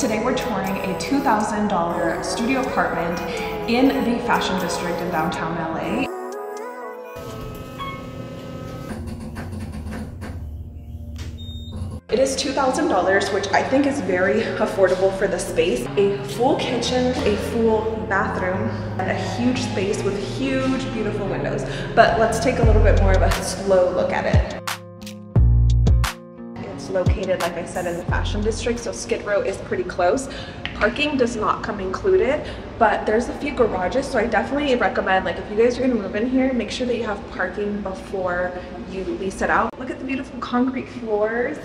Today we're touring a $2,000 studio apartment in the Fashion District in downtown LA. It is $2,000, which I think is very affordable for the space. A full kitchen, a full bathroom, and a huge space with huge, beautiful windows. But let's take a little bit more of a slow look at it located, like I said, in the fashion district, so Skid Row is pretty close. Parking does not come included, but there's a few garages, so I definitely recommend, like, if you guys are gonna move in here, make sure that you have parking before you lease it out. Look at the beautiful concrete floors,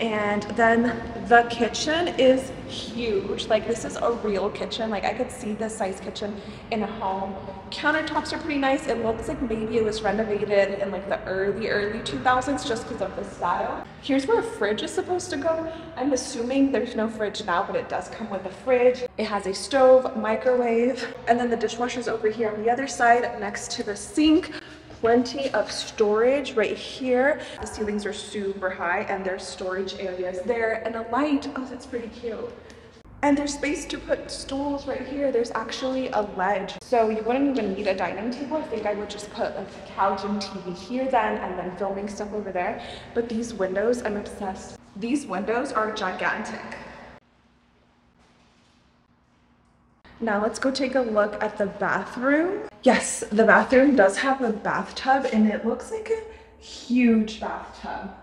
and then the kitchen is huge. Like, this is a real kitchen. Like, I could see this size kitchen in a home. Countertops are pretty nice. It looks like maybe it was renovated in like the early, early 2000s just because of the style. Here's where a fridge is supposed to go. I'm assuming there's no fridge now, but it does come with a fridge. It has a stove, microwave, and then the dishwasher's over here on the other side next to the sink plenty of storage right here. The ceilings are super high and there's storage areas there and a light. Oh, that's pretty cute. And there's space to put stools right here. There's actually a ledge. So you wouldn't even need a dining table. I think I would just put like a couch and TV here then and then filming stuff over there. But these windows, I'm obsessed. These windows are gigantic. Now let's go take a look at the bathroom. Yes, the bathroom does have a bathtub and it looks like a huge bathtub.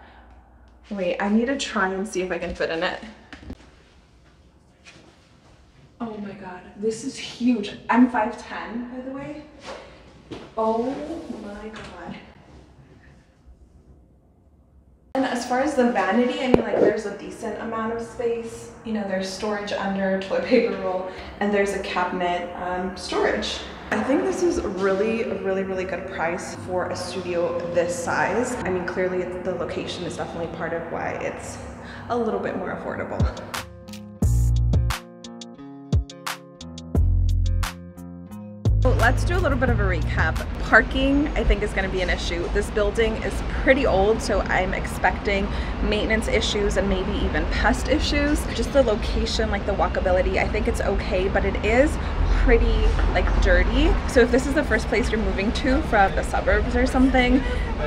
Wait, I need to try and see if I can fit in it. Oh my god, this is huge. I'm 5'10", by the way. Oh my god. And as far as the vanity, I mean, like, there's a decent amount of space. You know, there's storage under, toilet paper roll, and there's a cabinet um, storage. I think this is really, really, really good price for a studio this size. I mean, clearly the location is definitely part of why it's a little bit more affordable. Let's do a little bit of a recap. Parking, I think, is going to be an issue. This building is pretty old, so I'm expecting maintenance issues and maybe even pest issues. Just the location, like the walkability, I think it's okay, but it is pretty like dirty. So if this is the first place you're moving to from the suburbs or something,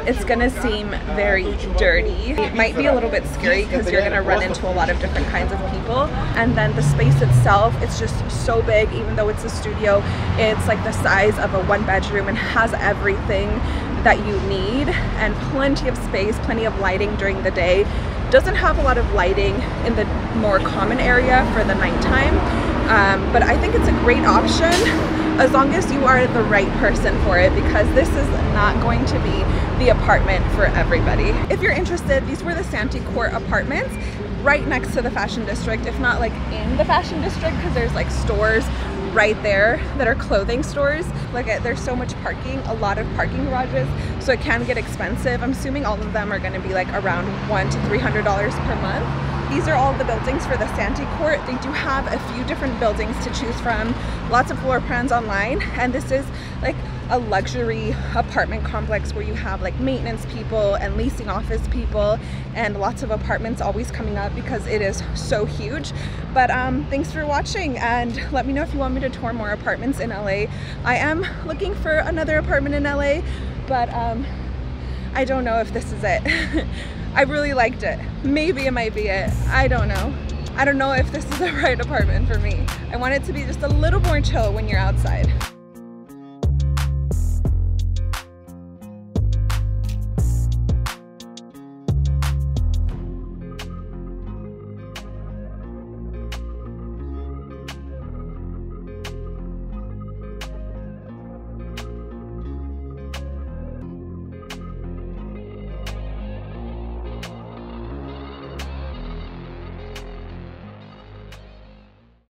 it's gonna seem very dirty. It might be a little bit scary because you're gonna run into a lot of different kinds of people. And then the space itself, it's just so big, even though it's a studio, it's like the size of a one bedroom and has everything that you need and plenty of space, plenty of lighting during the day. Doesn't have a lot of lighting in the more common area for the nighttime, um, but I think it's a great option as long as you are the right person for it because this is not going to be the apartment for everybody. If you're interested, these were the Santee Court apartments right next to the fashion district, if not like in the fashion district because there's like stores right there that are clothing stores. Like there's so much parking, a lot of parking garages, so it can get expensive. I'm assuming all of them are gonna be like around one to $300 per month. These are all the buildings for the Santee Court. They do have a few different buildings to choose from, lots of floor plans online, and this is like a luxury apartment complex where you have like maintenance people and leasing office people and lots of apartments always coming up because it is so huge. But um, thanks for watching and let me know if you want me to tour more apartments in LA. I am looking for another apartment in LA, but um, I don't know if this is it. I really liked it. Maybe it might be it. I don't know. I don't know if this is the right apartment for me. I want it to be just a little more chill when you're outside.